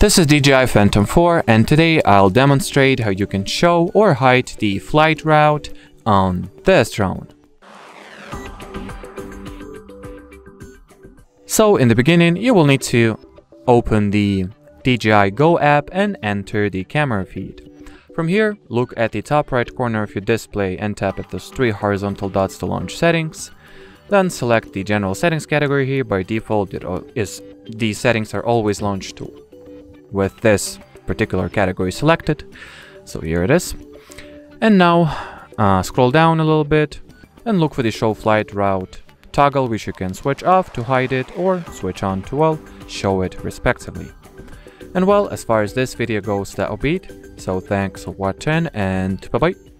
This is DJI Phantom 4 and today I'll demonstrate how you can show or hide the flight route on this drone. So in the beginning you will need to open the DJI Go app and enter the camera feed. From here, look at the top right corner of your display and tap at those three horizontal dots to launch settings. Then select the general settings category here. By default, it is these settings are always launched to with this particular category selected. So here it is. And now uh, scroll down a little bit and look for the show flight route toggle which you can switch off to hide it or switch on to well show it respectively. And well as far as this video goes that'll be it. So thanks for watching and bye bye.